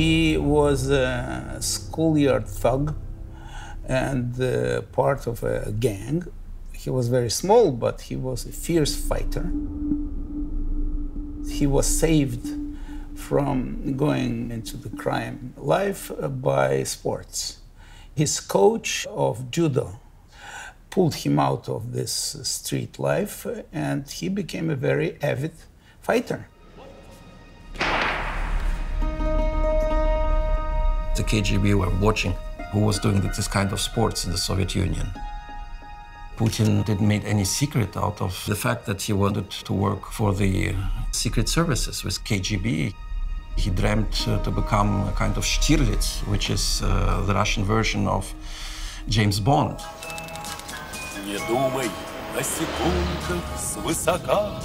He was a schoolyard thug and uh, part of a gang. He was very small, but he was a fierce fighter. He was saved from going into the crime life by sports. His coach of judo pulled him out of this street life, and he became a very avid fighter. The KGB were watching who was doing this kind of sports in the Soviet Union. Putin didn't make any secret out of the fact that he wanted to work for the secret services with KGB. He dreamt uh, to become a kind of Stirlitz, which is uh, the Russian version of James Bond. Не думай на секунду свысока.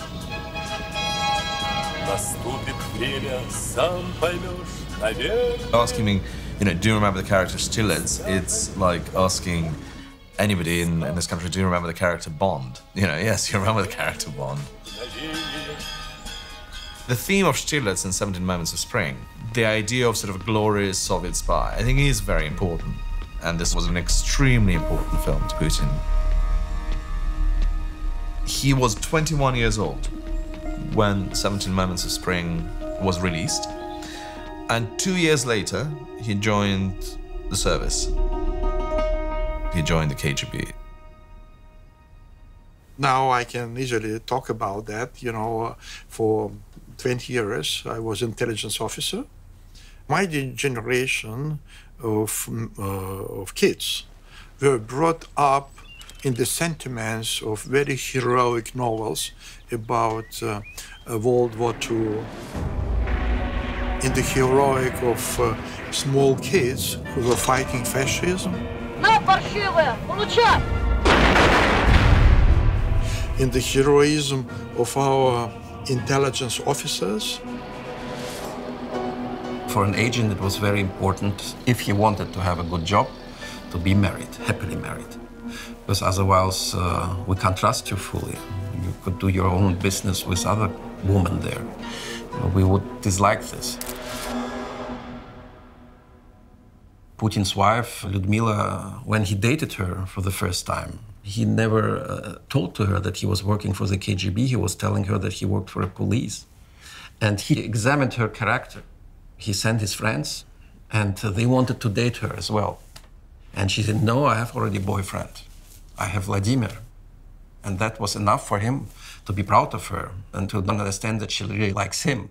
Наступит время, сам поймешь, наверное. Asking me, you know, do you remember the character Stirlitz? It's like asking anybody in, in this country, do you remember the character Bond? You know, yes, you remember the character Bond. The theme of Stirlitz in 17 Moments of Spring, the idea of sort of a glorious Soviet spy, I think is very important. And this was an extremely important film to Putin. He was 21 years old when 17 Moments of Spring was released. And two years later, he joined the service. He joined the KGB. Now I can easily talk about that. You know, for 20 years I was intelligence officer. My generation of, uh, of kids were brought up in the sentiments of very heroic novels about uh, World War II, in the heroic of uh, small kids who were fighting fascism. In the heroism of our intelligence officers. For an agent, it was very important, if he wanted to have a good job, to be married, happily married. Because otherwise, uh, we can't trust you fully. You could do your own business with other women there. We would dislike this. Putin's wife, Lyudmila, when he dated her for the first time, he never uh, told to her that he was working for the KGB. He was telling her that he worked for the police. And he examined her character. He sent his friends, and uh, they wanted to date her as well. And she said, No, I have already a boyfriend. I have Vladimir. And that was enough for him to be proud of her and to understand that she really likes him.